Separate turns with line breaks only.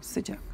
sejam.